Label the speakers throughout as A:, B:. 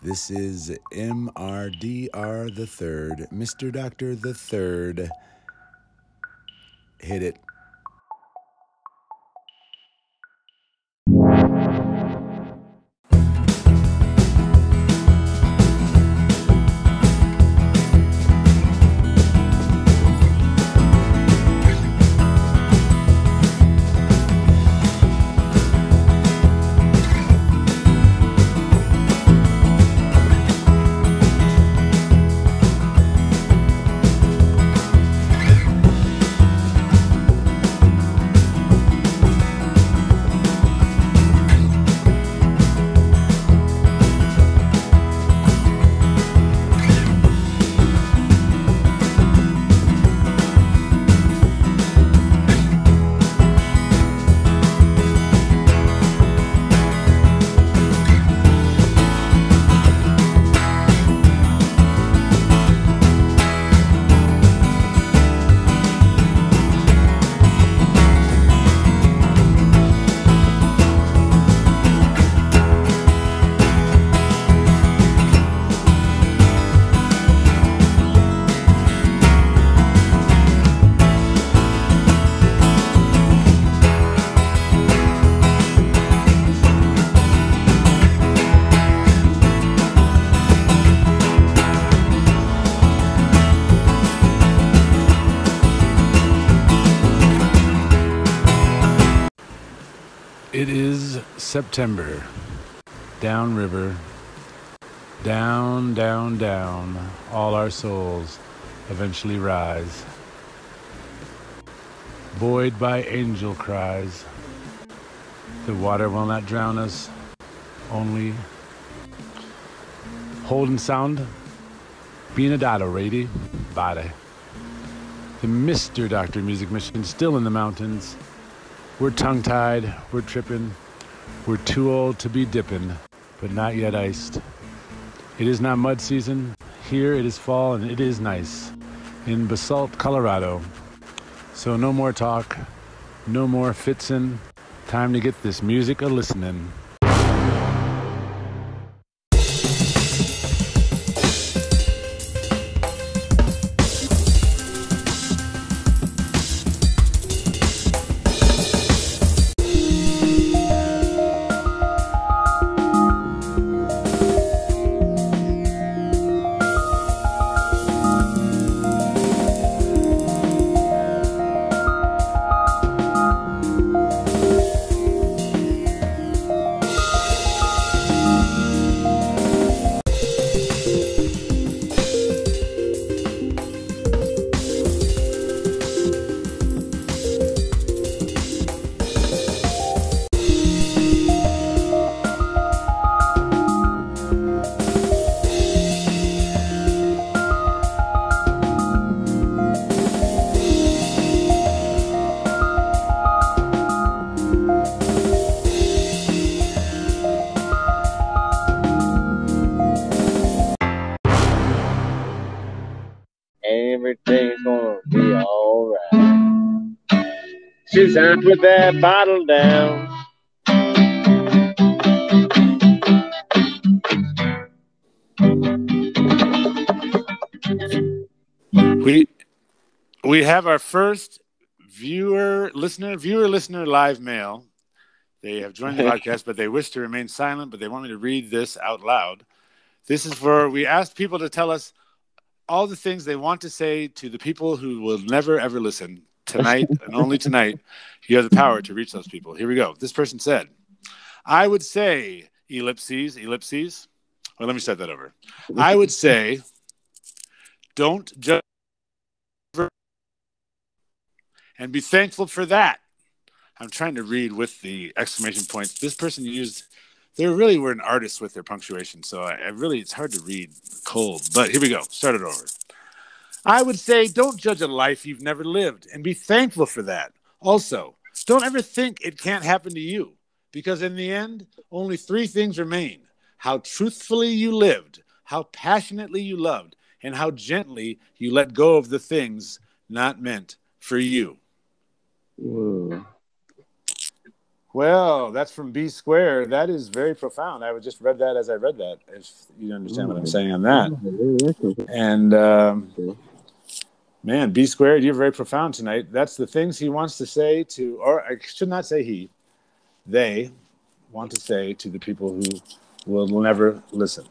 A: This is MRDR the third, Mr. Doctor the third. Hit it. September. Downriver. Down, down, down. All our souls eventually rise. Buoyed by angel cries. The water will not drown us. Only holding sound. Being a dado ready. Body. The Mr. Doctor Music Mission still in the mountains. We're tongue tied, we're tripping, we're too old to be dipping, but not yet iced. It is not mud season. Here it is fall and it is nice in Basalt, Colorado. So no more talk, no more fitsin'. Time to get this music a listening.
B: Everything's gonna be alright. Suzanne put that bottle down.
A: We we have our first viewer listener viewer listener live mail. They have joined the podcast, but they wish to remain silent. But they want me to read this out loud. This is for we asked people to tell us all the things they want to say to the people who will never ever listen tonight and only tonight. You have the power to reach those people. Here we go. This person said, "I would say ellipses, ellipses." Well, let me start that over. I would say, don't judge and be thankful for that. I'm trying to read with the exclamation points. This person used, they really were an artist with their punctuation. So I, I really, it's hard to read cold. But here we go. Start it over. I would say don't judge a life you've never lived and be thankful for that. Also, don't ever think it can't happen to you because in the end, only three things remain how truthfully you lived, how passionately you loved, and how gently you let go of the things not meant for you.
B: Whoa.
A: Well, that's from B Square. That is very profound. I would just read that as I read that. If you understand what I'm saying on that. And um, man, B Squared, you're very profound tonight. That's the things he wants to say to, or I should not say he, they want to say to the people who will never listen.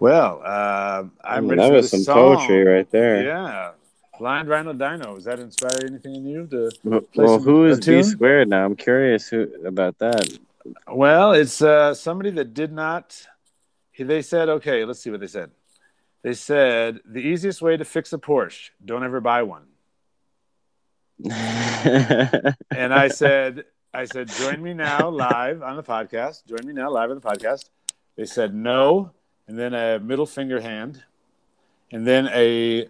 A: Well, uh, I'm ready
B: that
A: for
B: was some
A: song.
B: poetry right there.
A: Yeah. Blind Rhino Dino. Does that inspire anything in you to
B: Well,
A: play
B: well,
A: some-
B: who B squared now? I'm curious who about that.
A: Well, it's uh, somebody that did not. he- They said, okay, let's see what they said. They said the easiest way to fix a Porsche: don't ever buy one. And I said, I said, join me now live on the podcast. Join me now live on the podcast. They said no, and then a middle finger hand, and then a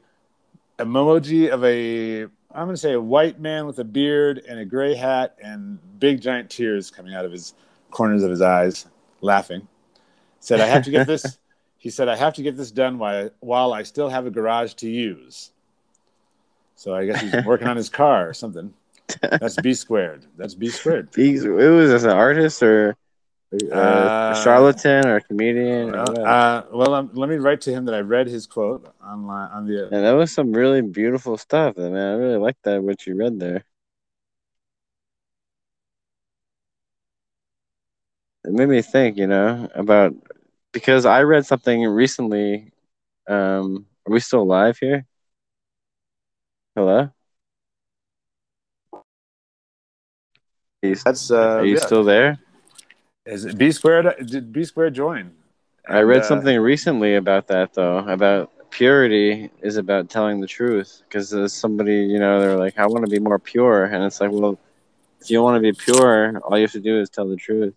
A: emoji of a I'm gonna say a white man with a beard and a gray hat and big giant tears coming out of his corners of his eyes, laughing. Said I have to get this. he said I have to get this done while while I still have a garage to use. So I guess he's working on his car or something. That's B squared. That's B squared.
B: B, who was this, an artist or uh,
A: Uh,
B: a charlatan or a comedian? or
A: uh, well um, let me write to him that I read his quote online on the.
B: and that was some really beautiful stuff. Man, I really like that what you read there. It made me think, you know, about because I read something recently. Um, are we still live here? Hello. Are you,
A: That's uh,
B: are you
A: yeah.
B: still there?
A: Is it B squared? Did B squared join?
B: I read
A: uh,
B: something recently about that though, about purity is about telling the truth. Because there's somebody, you know, they're like, I want to be more pure, and it's like, well, if you want to be pure, all you have to do is tell the truth.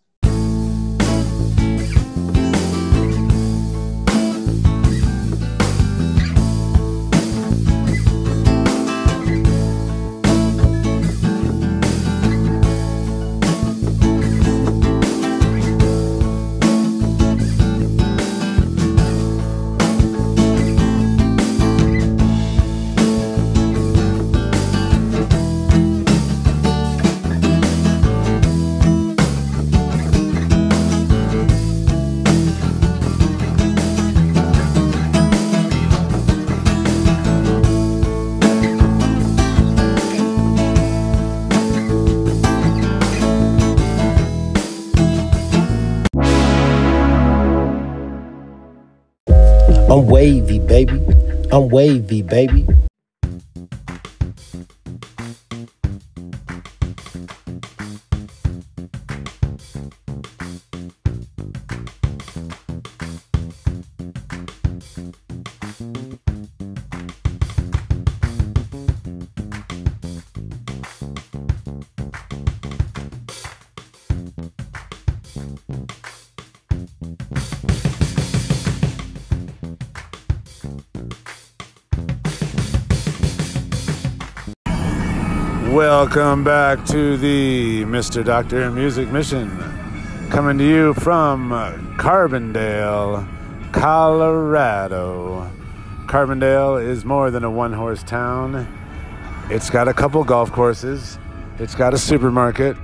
C: Wavy, baby. I'm wavy, baby.
A: Welcome back to the Mr. Doctor Music Mission, coming to you from Carbondale, Colorado. Carbondale is more than a one horse town. It's got a couple golf courses, it's got a supermarket,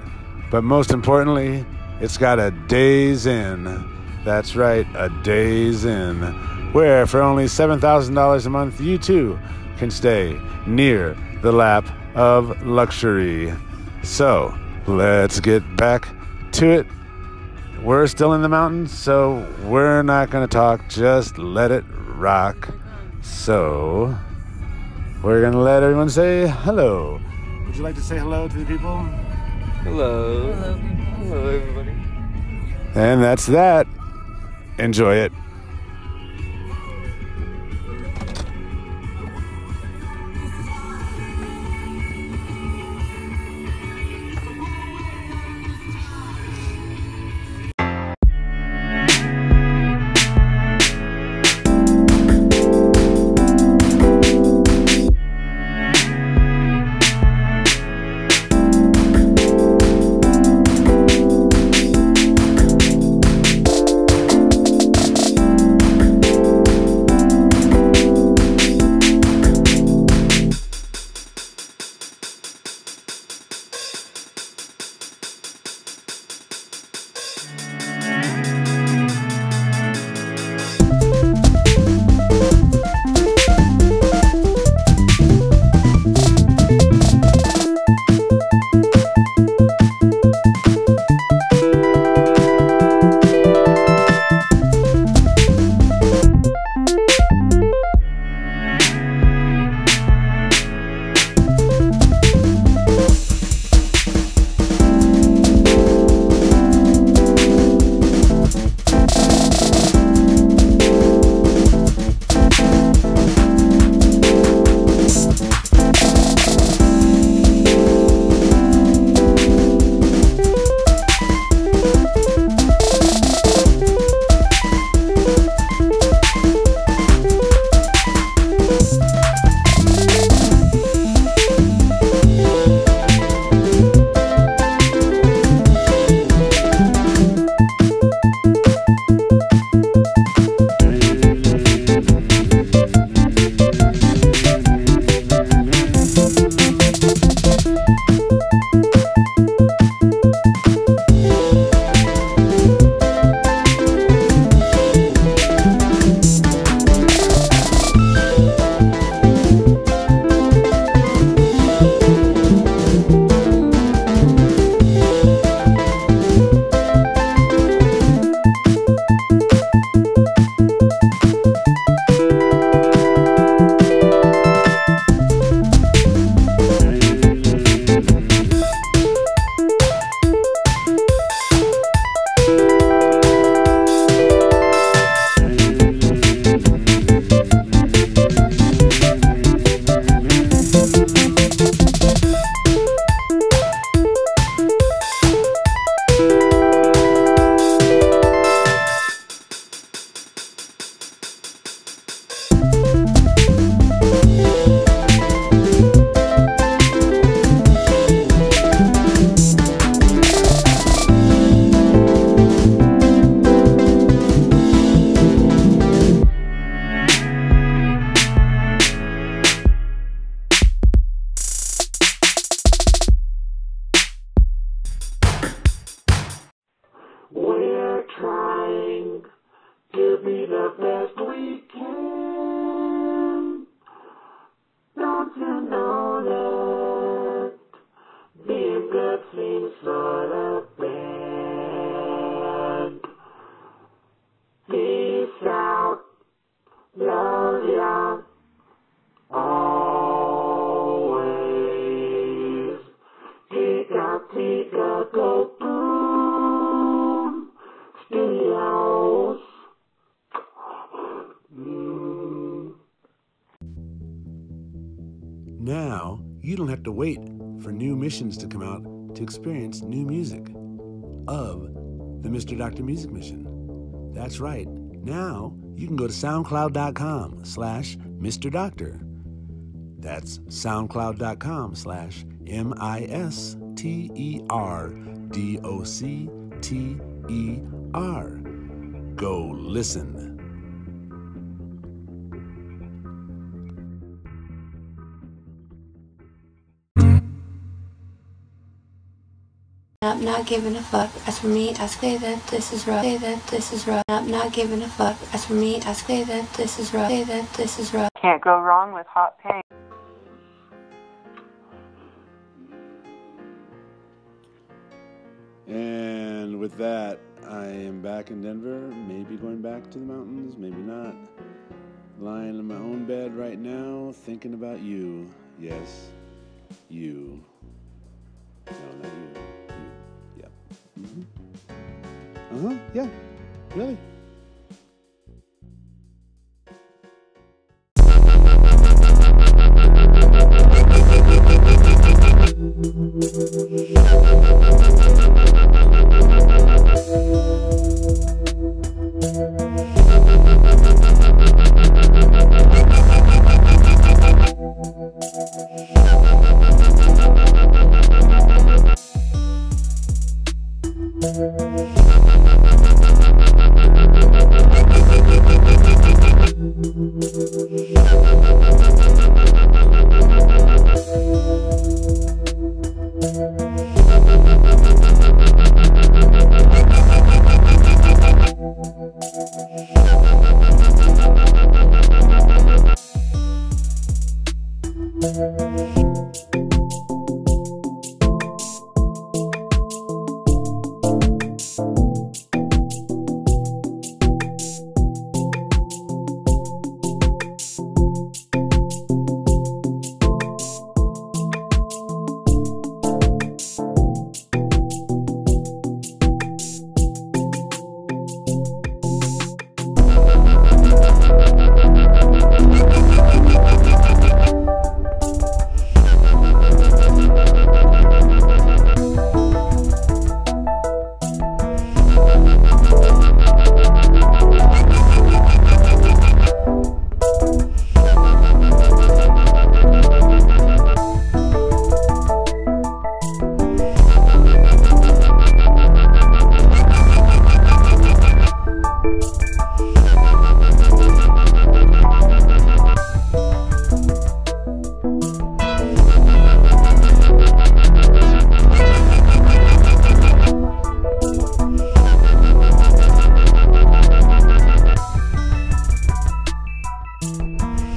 A: but most importantly, it's got a Days Inn. That's right, a Days Inn, where for only $7,000 a month, you too can stay near the lap of luxury. So let's get back to it. We're still in the mountains, so we're not going to talk. Just let it rock. So we're going to let everyone say hello. Would you like to say hello to the people?
B: Hello. Hello. Hello, everybody.
A: And that's that. Enjoy it. Now, you don't have to wait for new missions to come out to experience new music of the Mr. Doctor Music Mission. That's right. Now, you can go to soundcloud.com slash Mr. Doctor. That's soundcloud.com slash M I S T E R D O C T E R. Go listen.
D: Not giving a fuck. As for me, I say that this is rough. Say that this is rough. I'm not giving a fuck. As for me, I say that this is rough. Say that this is rough.
E: Can't go wrong with hot pink.
A: And with that, I am back in Denver, maybe going back to the mountains, maybe not. Lying in my own bed right now, thinking about you. Yes, you. No, not you. You. Mm-hmm. Uh huh. Yeah. Really.